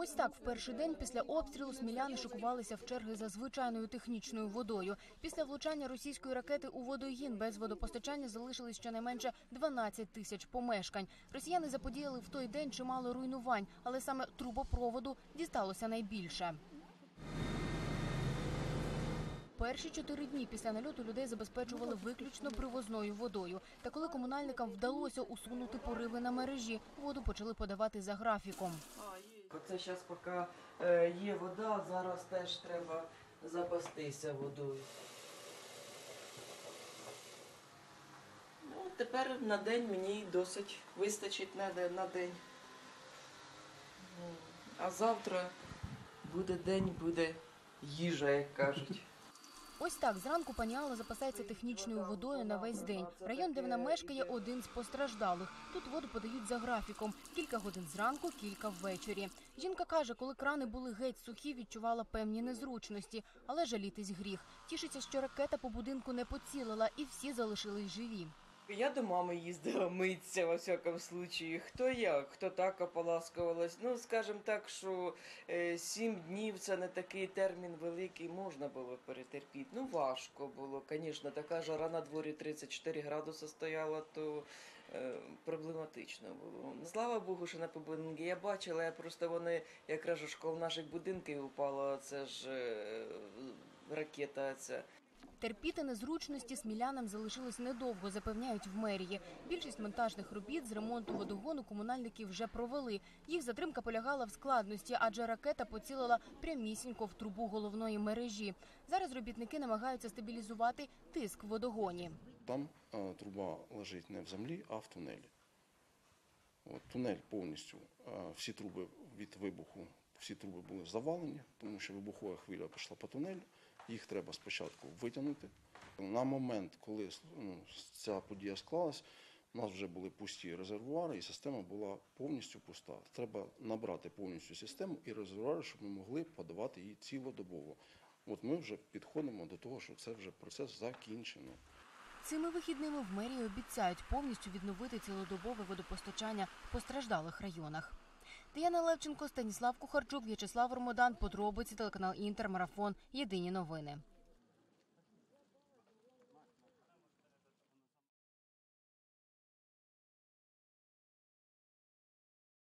Ось так в перший день після обстрілу сміляни шикувалися в черги за звичайною технічною водою. Після влучання російської ракети у водогін без водопостачання залишились щонайменше 12 тисяч помешкань. Росіяни заподіяли в той день чимало руйнувань, але саме трубопроводу дісталося найбільше. Перші чотири дні після нальоту людей забезпечували виключно привозною водою. Та коли комунальникам вдалося усунути пориви на мережі, воду почали подавати за графіком. Оце зараз поки е, є вода, зараз теж треба запастися водою. Ну, тепер на день мені досить вистачить на день. Ну, А завтра буде день, буде їжа, як кажуть. Ось так зранку пані Алла запасається технічною водою на весь день. Район, де вона мешкає, один з постраждалих. Тут воду подають за графіком: кілька годин зранку, кілька ввечері. Жінка каже, коли крани були геть сухі, відчувала певні незручності, але жалітись гріх. Тішиться, що ракета по будинку не поцілила, і всі залишились живі. Я до мами їздила митися, во всякому случаї. Хто як, хто так ополаскувалась. Ну, скажімо так, що е, сім днів це не такий термін великий, можна було перетерпіти. Ну, важко було. Звісно, така жара на дворі 34 градуси стояла, то е, проблематично було. Слава Богу, що на побудинки я бачила, я просто вони якраз ж коло наших будинків упала, це ж е, ракета ця. Терпіти незручності смілянам залишилось недовго, запевняють в мерії. Більшість монтажних робіт з ремонту водогону комунальники вже провели. Їх затримка полягала в складності, адже ракета поцілила прямісінько в трубу головної мережі. Зараз робітники намагаються стабілізувати тиск в водогоні. Там труба лежить не в землі, а в тунелі. От, тунель повністю, всі труби від вибуху, всі труби були завалені, тому що вибухова хвиля пішла по тунелю. Їх треба спочатку витягнути. На момент, коли ну, ця подія склалась, у нас вже були пусті резервуари, і система була повністю пуста. Треба набрати повністю систему і резервуари, щоб ми могли подавати її цілодобово. От ми вже підходимо до того, що це вже процес закінчено. Цими вихідними в мерії обіцяють повністю відновити цілодобове водопостачання в постраждалих районах. Діана Левченко, Станіслав Кухарчук, В'ячеслав Ромодан. Подробиці телеканал Інтер. Марафон. Єдині новини.